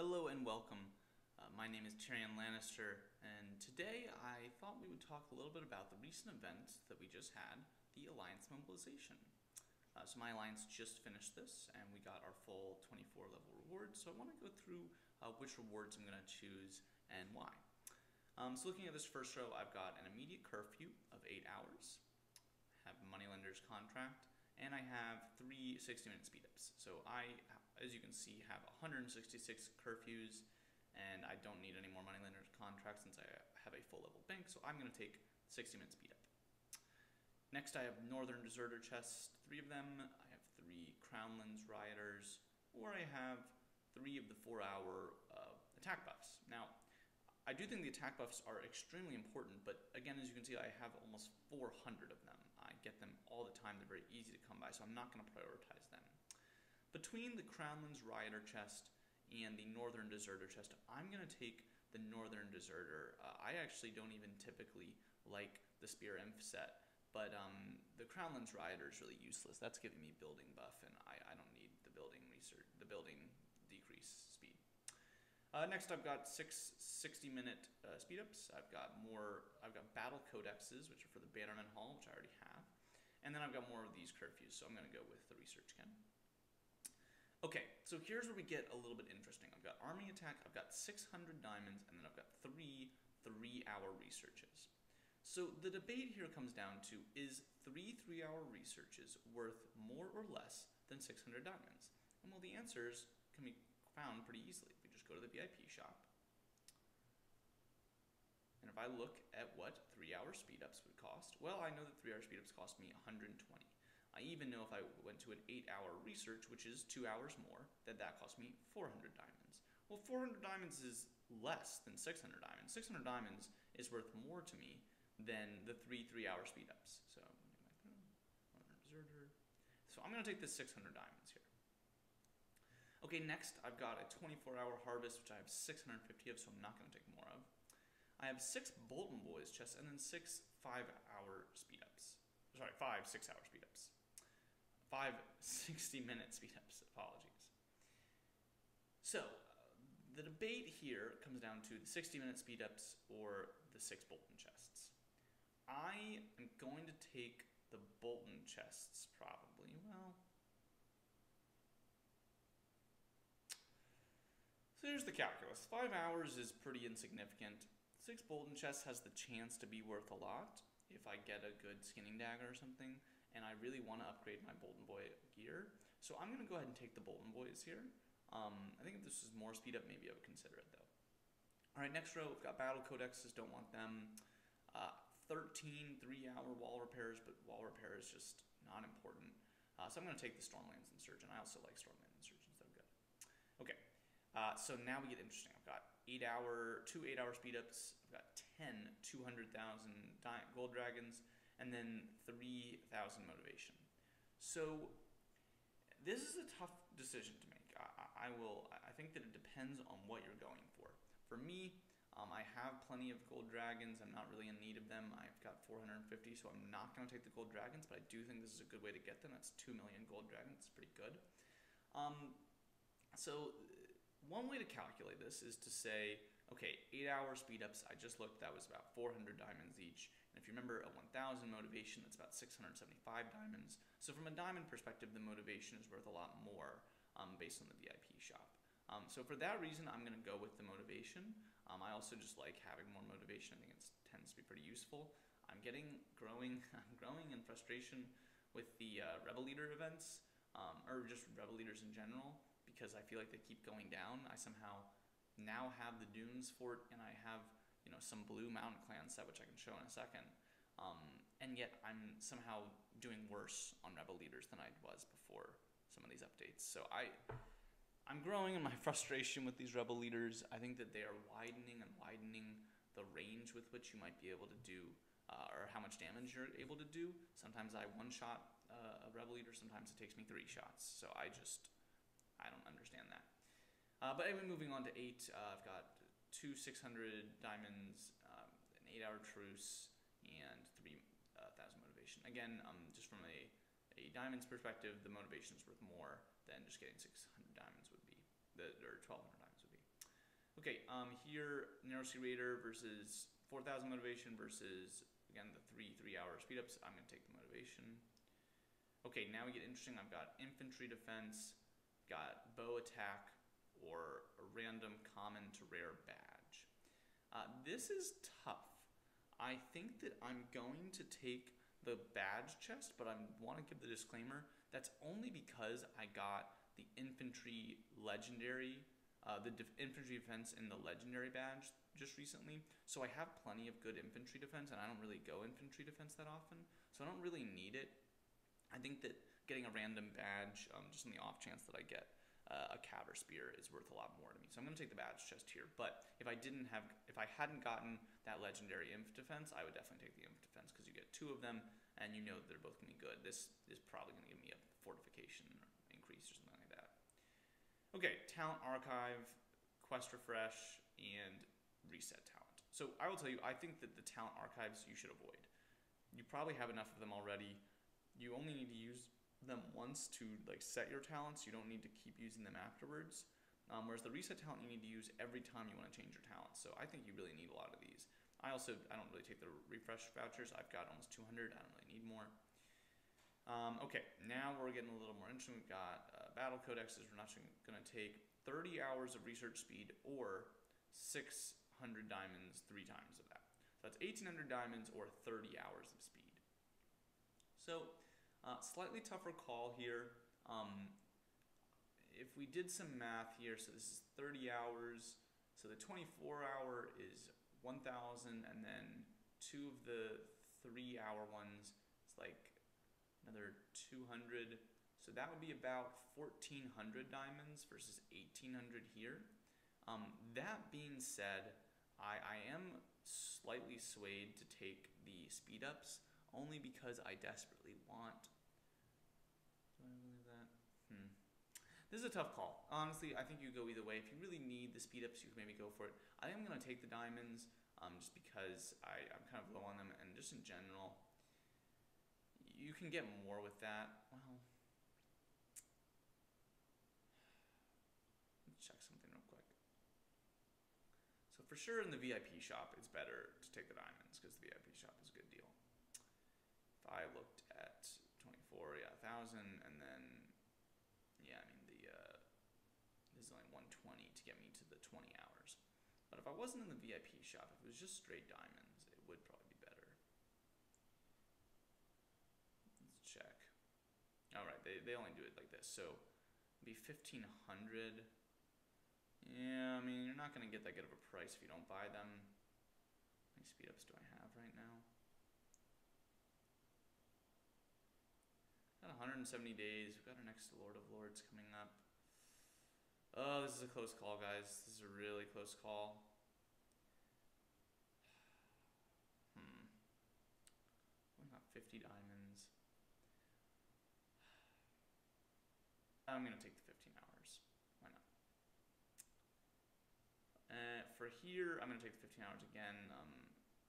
Hello and welcome. Uh, my name is Tyrion Lannister, and today I thought we would talk a little bit about the recent event that we just had, the Alliance mobilization. Uh, so my alliance just finished this, and we got our full 24 level rewards. So I want to go through uh, which rewards I'm going to choose and why. Um, so looking at this first row, I've got an immediate curfew of eight hours, have moneylender's contract, and I have three 60 minute speedups. So I, as you can see, have 166 curfews, and I don't need any more moneylender's contracts since I have a full level bank. So I'm going to take 60 minute speedup. Next, I have Northern Deserter chests, three of them. I have three Crownlands Rioters, or I have three of the four hour uh, attack buffs. Now, I do think the attack buffs are extremely important, but again, as you can see, I have almost 400 of them. I get them all the time. They're very easy to come by, so I'm not going to prioritize them. Between the Crownlands Rioter chest and the Northern Deserter chest, I'm going to take the Northern Deserter. Uh, I actually don't even typically like the Spear Inf set but um, the Crownlands Rioter is really useless. That's giving me building buff, and I, I don't need the building research, the building. Uh, next, I've got six 60 minute uh, speed ups. I've got more, I've got battle codexes, which are for the Bannerman Hall, which I already have. And then I've got more of these curfews, so I'm going to go with the research ken. Okay, so here's where we get a little bit interesting. I've got army attack, I've got 600 diamonds, and then I've got three three hour researches. So the debate here comes down to is three three hour researches worth more or less than 600 diamonds? And well, the answers can be found pretty easily. If we just go to the VIP shop, and if I look at what three hour speedups would cost, well, I know that three hour speedups cost me 120. I even know if I went to an eight hour research, which is two hours more, that that cost me 400 diamonds. Well, 400 diamonds is less than 600 diamonds. 600 diamonds is worth more to me than the three three hour speedups. So, so I'm going to take the 600 diamonds here. Okay, next I've got a 24 hour harvest, which I have 650 of, so I'm not going to take more of. I have six Bolton Boys chests and then six five hour speed-ups. Sorry, five six hour speedups. Five 60 minute speed-ups, apologies. So, uh, the debate here comes down to the 60 minute speed-ups or the six Bolton chests. I am going to take the Bolton chests, probably. Well, so here's the calculus. Five hours is pretty insignificant. Six Bolton chests has the chance to be worth a lot if I get a good skinning dagger or something, and I really want to upgrade my Bolton Boy gear. So I'm going to go ahead and take the Bolton Boys here. Um, I think if this is more speed up, maybe I would consider it though. All right, next row, we've got battle codexes, don't want them. Uh, 13 three hour wall repairs, but wall repair is just not important. Uh, so I'm going to take the Stormlands Insurgent. I also like Stormlands Insurgents, they're good. Okay, uh, so now we get interesting. I've got eight hour, two eight hour speed ups, I've got 10 200,000 gold dragons, and then 3,000 motivation. So this is a tough decision to make. I, I, will, I think that it depends on what you're going for. For me, um, I have plenty of gold dragons. I'm not really in need of them. I've got 450, so I'm not going to take the gold dragons, but I do think this is a good way to get them. That's 2 million gold dragons. It's pretty good. Um, so one way to calculate this is to say, okay, 8 hour speedups, I just looked, that was about 400 diamonds each. And if you remember a 1000 motivation, that's about 675 diamonds. So from a diamond perspective, the motivation is worth a lot more um, based on the VIP shop. Um, so for that reason, I'm going to go with the motivation. Um, I also just like having more motivation. I think it tends to be pretty useful. I'm getting growing, I'm growing in frustration with the uh, rebel leader events, um, or just rebel leaders in general, because I feel like they keep going down. I somehow now have the Dunes fort, and I have you know some blue mountain clan set, which I can show in a second. Um, and yet I'm somehow doing worse on rebel leaders than I was before some of these updates. So I I'm growing in my frustration with these rebel leaders. I think that they are widening and widening the range with which you might be able to do, uh, or how much damage you're able to do. Sometimes I one shot uh, a rebel leader, sometimes it takes me three shots. So I just, I don't understand that. Uh, but anyway, moving on to eight, uh, I've got two 600 diamonds, um, an eight hour truce, and 3,000 uh, motivation. Again, um, just from a, a diamonds perspective, the motivation is worth more than just getting 600 diamonds would be, the, or 1200 diamonds would be. Okay, um, here Narrow Sea Raider versus 4,000 motivation versus again the three three hour speed ups. I'm gonna take the motivation. Okay, now we get interesting. I've got infantry defense, got bow attack, or a random common to rare badge. Uh, this is tough. I think that I'm going to take the badge chest, but I want to give the disclaimer. That's only because I got the infantry legendary, uh, the def- infantry defense and the legendary badge just recently. So I have plenty of good infantry defense, and I don't really go infantry defense that often, so I don't really need it. I think that getting a random badge, um, just in the off chance that I get uh, a cav spear, is worth a lot more to me. So I'm going to take the badge chest here. But if I didn't have, if I hadn't gotten that legendary inf defense, I would definitely take the inf defense because you get two of them, and you know that they're both going to be good. This is probably going to give me a fortification increase or something like that. Okay, talent archive, quest refresh, and reset talent. So I will tell you, I think that the talent archives you should avoid. You probably have enough of them already you only need to use them once to like set your talents. You don't need to keep using them afterwards. Um, whereas the reset talent you need to use every time you want to change your talents. So I think you really need a lot of these. I also I don't really take the refresh vouchers. I've got almost 200. I don't really need more. Um, okay, now we're getting a little more interesting. We've got uh, battle codexes. We're not going to take 30 hours of research speed or 600 diamonds three times of that. So that's 1800 diamonds or 30 hours of speed. So uh, slightly tougher call here. Um, if we did some math here, so this is 30 hours, so the 24 hour is 1,000, and then two of the three hour ones is like another 200. So that would be about 1,400 diamonds versus 1,800 here. Um, that being said, I, I am slightly swayed to take the speed ups only because I desperately want do I believe that? Hmm. This is a tough call. Honestly, I think you go either way. If you really need the speed ups, you can maybe go for it. I I'm going to take the diamonds um, just because I, I'm kind of low on them and just in general. You can get more with that. Well, let's check something real quick. So for sure in the VIP shop, it's better to take the diamonds because the VIP shop is a good deal. I looked at 24, yeah, 1,000, and then, yeah, I mean, the, uh, this is only 120 to get me to the 20 hours. But if I wasn't in the VIP shop, if it was just straight diamonds, it would probably be better. Let's check. All right, they, they only do it like this. So, be 1,500. Yeah, I mean, you're not going to get that good of a price if you don't buy them. How many speed ups do I have right now? 170 days. We've got our next Lord of Lords coming up. Oh, this is a close call, guys. This is a really close call. Hmm. We got 50 diamonds. I'm gonna take the 15 hours. Why not? Uh, for here, I'm gonna take the 15 hours again. Um,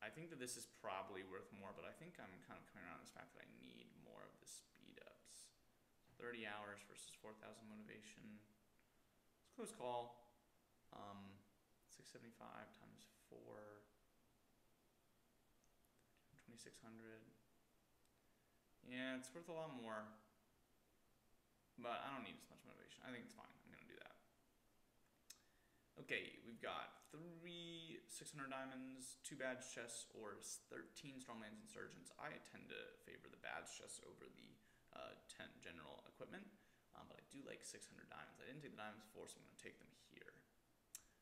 I think that this is probably worth more, but I think I'm kind of coming around this fact that I need more of the speed ups. 30 hours versus 4,000 motivation. It's close call. Um, 675 times 4, 2600. Yeah, it's worth a lot more. But I don't need as much motivation. I think it's fine. I'm going to do that. Okay, we've got three 600 diamonds, two badge chests, or 13 Stormlands Insurgents. I tend to favor the badge chests over the uh, 10 general equipment, um, but I do like 600 diamonds. I didn't take the diamonds before, so I'm going to take them here.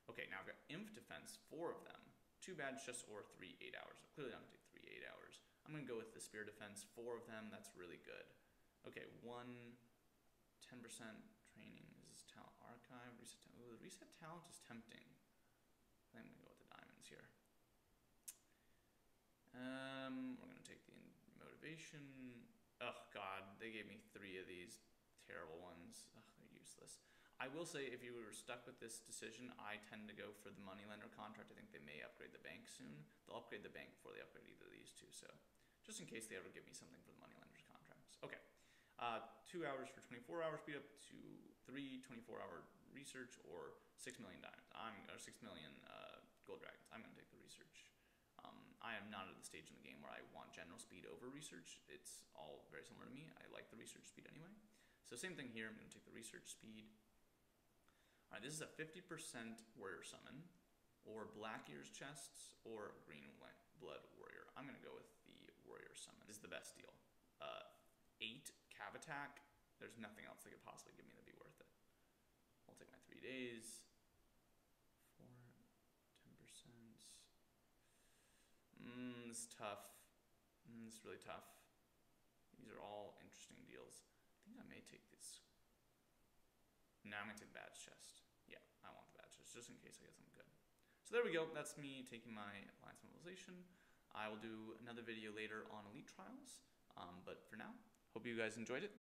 Okay, now I've got inf defense, four of them, two badge chests or three eight hours. Clearly I'm going to take three eight hours. I'm going to go with the spear defense, four of them, that's really good. Okay, one 10% training. This Is talent archive? Reset. The reset talent is tempting. I'm going to go with the diamonds here. Um, we're going to take the motivation Oh god, they gave me three of these terrible ones. Ugh, they're useless. I will say, if you were stuck with this decision, I tend to go for the moneylender contract. I think they may upgrade the bank soon. They'll upgrade the bank before they upgrade either of these two. So, just in case they ever give me something for the moneylender's contracts. Okay. Uh, two hours for 24 hour speed up to three 24 hour research or six million diamonds. I'm or six million uh, gold dragons. I'm gonna take the research. Um, I am not at the stage in the game where I want general speed over research. It's all very similar to me. I like the research speed anyway. So same thing here. I'm gonna take the research speed. All right, this is a 50% warrior summon, or black ears chests, or green blood warrior. I'm gonna go with the warrior summon. This is the best deal. Uh, eight cav attack. There's nothing else they could possibly give me that'd be worth it. Take my three days. Four, ten percent. Mmm, this is tough. Mm, this is really tough. These are all interesting deals. I think I may take this. Now I'm gonna take badge chest. Yeah, I want the badge chest just in case I get something good. So there we go. That's me taking my alliance mobilization. I will do another video later on elite trials. Um, but for now, hope you guys enjoyed it.